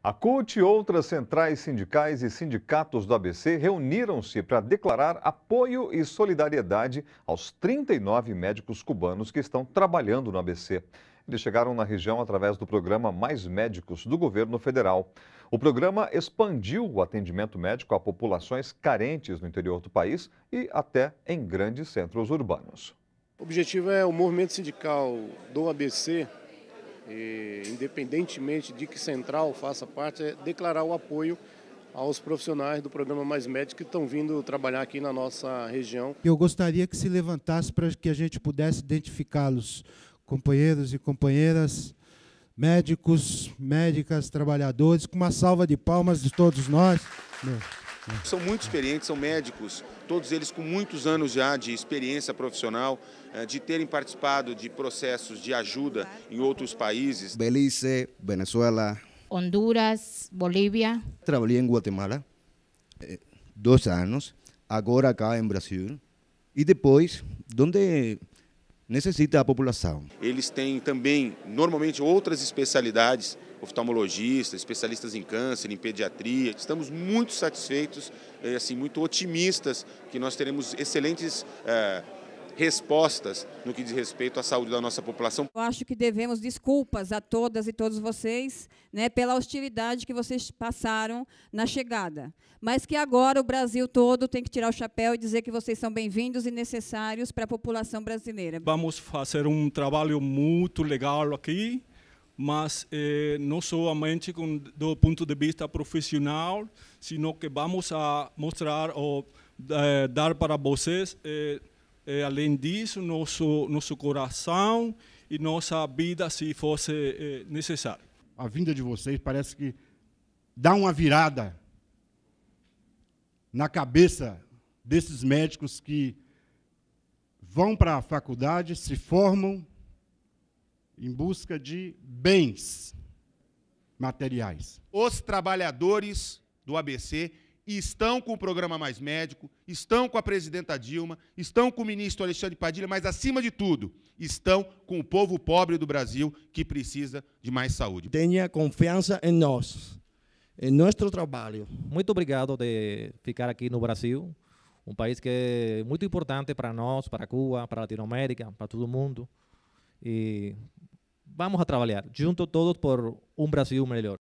A CUT e outras centrais sindicais e sindicatos do ABC reuniram-se para declarar apoio e solidariedade aos 39 médicos cubanos que estão trabalhando no ABC. Eles chegaram na região através do programa Mais Médicos do governo federal. O programa expandiu o atendimento médico a populações carentes no interior do país e até em grandes centros urbanos. O objetivo é o movimento sindical do ABC e, independentemente de que central faça parte, é declarar o apoio aos profissionais do programa Mais Médico que estão vindo trabalhar aqui na nossa região. Eu gostaria que se levantasse para que a gente pudesse identificá-los, companheiros e companheiras, médicos, médicas, trabalhadores, com uma salva de palmas de todos nós. São muito experientes, são médicos, todos eles com muitos anos já de experiência profissional, eh, de terem participado de processos de ajuda em outros países. Belize, Venezuela, Honduras, Bolívia. Trabalhei em Guatemala eh, dois anos, agora cá em Brasil e depois onde necessita a população. Eles têm também, normalmente, outras especialidades, oftalmologistas, especialistas em câncer, em pediatria. Estamos muito satisfeitos, e, assim, muito otimistas que nós teremos excelentes é, respostas no que diz respeito à saúde da nossa população. Eu acho que devemos desculpas a todas e todos vocês né, pela hostilidade que vocês passaram na chegada. Mas que agora o Brasil todo tem que tirar o chapéu e dizer que vocês são bem-vindos e necessários para a população brasileira. Vamos fazer um trabalho muito legal aqui, mas eh, não somente com, do ponto de vista profissional, sino que vamos a mostrar ou eh, dar para vocês eh, é, além disso, nosso, nosso coração e nossa vida, se fosse é, necessário. A vinda de vocês parece que dá uma virada na cabeça desses médicos que vão para a faculdade, se formam em busca de bens materiais. Os trabalhadores do ABC estão com o programa Mais Médico, estão com a presidenta Dilma, estão com o ministro Alexandre Padilha, mas, acima de tudo, estão com o povo pobre do Brasil que precisa de mais saúde. Tenha confiança em nós, em nosso trabalho. Muito obrigado de ficar aqui no Brasil, um país que é muito importante para nós, para Cuba, para a Latinoamérica, para todo mundo. E vamos a trabalhar juntos todos por um Brasil melhor.